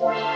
We'll